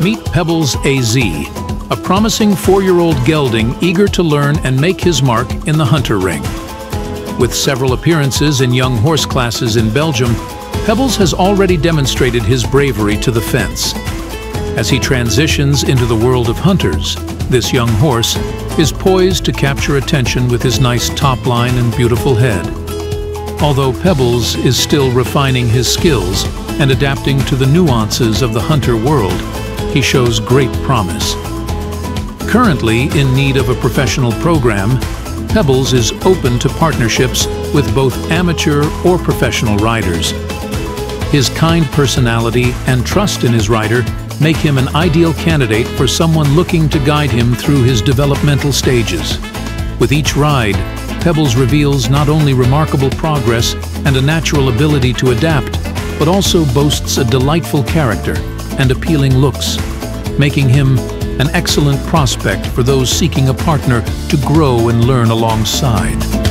Meet Pebbles AZ, a promising four-year-old gelding eager to learn and make his mark in the hunter ring. With several appearances in young horse classes in Belgium, Pebbles has already demonstrated his bravery to the fence. As he transitions into the world of hunters, this young horse is poised to capture attention with his nice top line and beautiful head. Although Pebbles is still refining his skills and adapting to the nuances of the hunter world, he shows great promise. Currently in need of a professional program, Pebbles is open to partnerships with both amateur or professional riders. His kind personality and trust in his rider make him an ideal candidate for someone looking to guide him through his developmental stages. With each ride, Pebbles reveals not only remarkable progress and a natural ability to adapt, but also boasts a delightful character and appealing looks, making him an excellent prospect for those seeking a partner to grow and learn alongside.